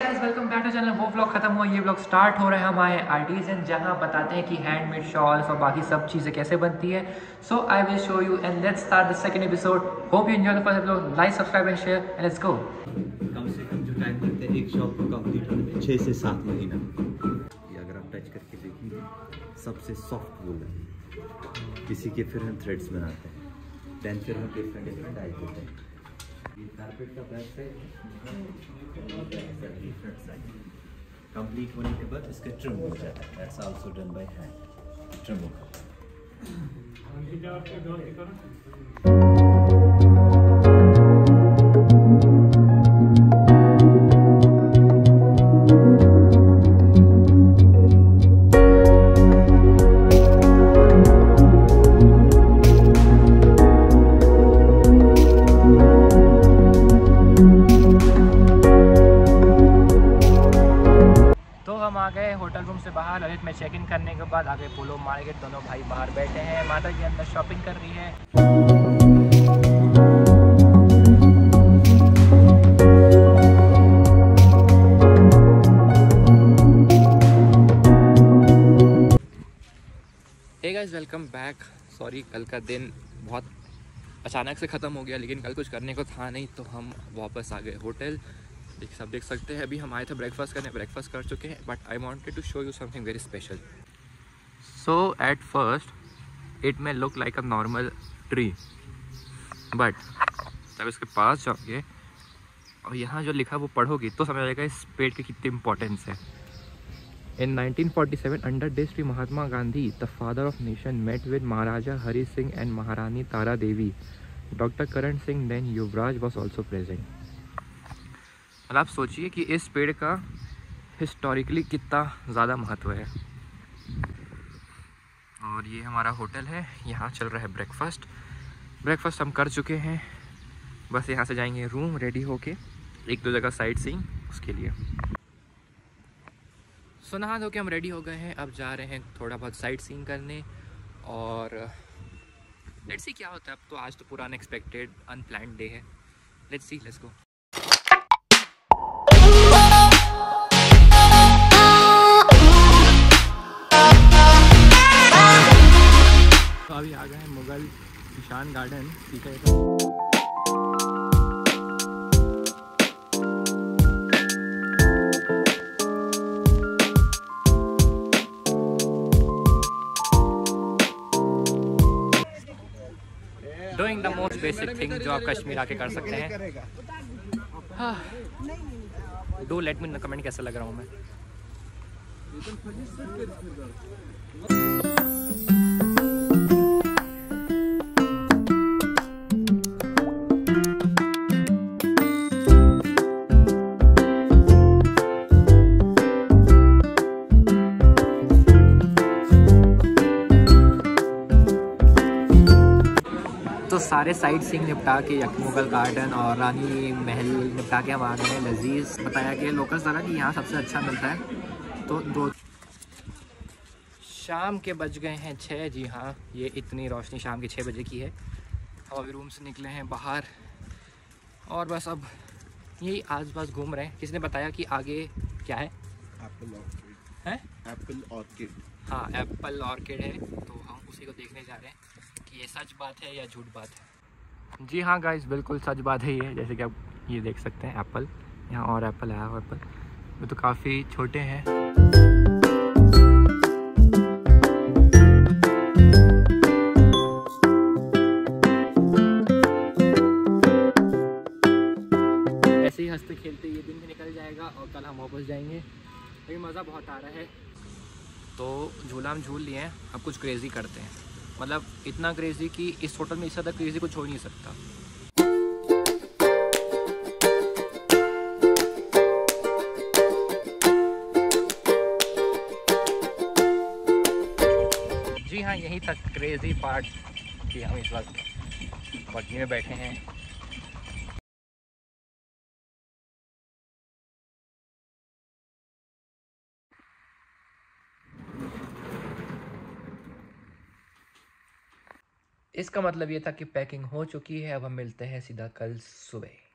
Welcome back to channel वो vlog खत्म हुआ, ये व्लॉग स्टार्ट हो रहे हैं हमारे आर्टिजन जहाँ बताते हैं कि हैंडमेड शॉल्स और बाकी सब चीज़ें कैसे बनती है। So I will show you and let's start the second episode hope you enjoy the first episode like subscribe and share and let's go कम से कम जो टाइम है, एक शॉप को कंप्लीट होने में से सात महीना। अगर आप टच करके देखेंगे सबसे सॉफ्ट है। के फिर हम थ्रेड्स बनाते हैं। हम डिफरेंट डिफरेंट हैं। ये कारपेट का बैक साइड कंप्लीट होने के बाद इसका ट्रिम हो जाता है also done by hand trim होगा होटल रूम से बाहर ललित में चेक इन करने के बाद आ गए पोलो मार्केट दोनों भाई बाहर बैठे हैं। माता जी अंदर शॉपिंग कर रही है। वेलकम बैक सॉरी कल का दिन बहुत अचानक से ख़त्म हो गया, लेकिन कल कुछ करने को था नहीं तो हम वापस आ गए होटल। देख सब देख सकते हैं अभी हम आए थे ब्रेकफास्ट करने ब्रेकफास्ट कर चुके हैं but I wanted to show you something very special so at first it may look like a normal tree but जब इसके पास जाओगे और यहाँ जो लिखा वो पढ़ोगी तो समझ आएगा इस पेड़ की कितनी इंपॉर्टेंस है In 1947, under this tree, Mahatma Gandhi, the father of nation, met with Maharaja Hari Singh and Maharani Tara Devi. Dr. Karan Singh, then Yuvraj, was also present. और आप सोचिए कि इस पेड़ का हिस्टोरिकली कितना ज़्यादा महत्व है। और ये हमारा होटल है, यहाँ चल रहा है ब्रेकफास्ट ब्रेकफास्ट हम कर चुके हैं। बस यहाँ से जाएँगे रूम रेडी होके, एक दो जगह साइड सीइंग उसके लिए। सो नहा धो के हम रेडी हो गए हैं। अब जा रहे हैं थोड़ा बहुत साइट सीइंग करने और लेट्स सी क्या होता है। अब तो आज तो पूरा अनएक्सपेक्टेड अनप्लान डे है। लेट्स सी लेट्स गो हैं मुगल ईशान गार्डन है? Doing the most basic thing जो आप कश्मीर आके कर सकते हैं। डू लेट मी कमेंट कैसा लग रहा हूँ मैं। तो सारे साइट सीइंग निपटा के यक मुगल गार्डन और रानी महल निपटा के हम आ गए हैं लजीज बताया कि लोकल ज़रा कि यहाँ सबसे अच्छा मिलता है। तो दो शाम के बज गए हैं छः जी हाँ ये इतनी रोशनी शाम के छः बजे की है। हम अभी रूम से निकले हैं बाहर। और बस अब यही आस पास घूम रहे हैं। किसने बताया कि आगे क्या है? एप्पल ऑर्किड हैं? एप्पल ऑर्किड हाँ एप्पल ऑर्किड है। तो हम उसी को देखने जा रहे हैं। कि ये सच बात है या झूठ बात है? जी हाँ गाइस बिल्कुल सच बात है ये। जैसे कि आप ये देख सकते हैं एप्पल यहाँ और एप्पल आया हुआ एप्पल वो तो काफ़ी छोटे हैं। ऐसे ही हँसते खेलते ये दिन भी निकल जाएगा और कल हम वापस जाएँगे। लेकिन मज़ा बहुत आ रहा है। तो झूला हम झूल लिए हैं, अब कुछ क्रेज़ी करते हैं। मतलब इतना क्रेज़ी कि इस होटल में इससे ज़्यादा क्रेज़ी कुछ हो ही नहीं सकता। जी हाँ यही तक क्रेज़ी पार्ट कि हम इस वक्त बग्गी में बैठे हैं। इसका मतलब ये था कि पैकिंग हो चुकी है, अब हम मिलते हैं सीधा कल सुबह।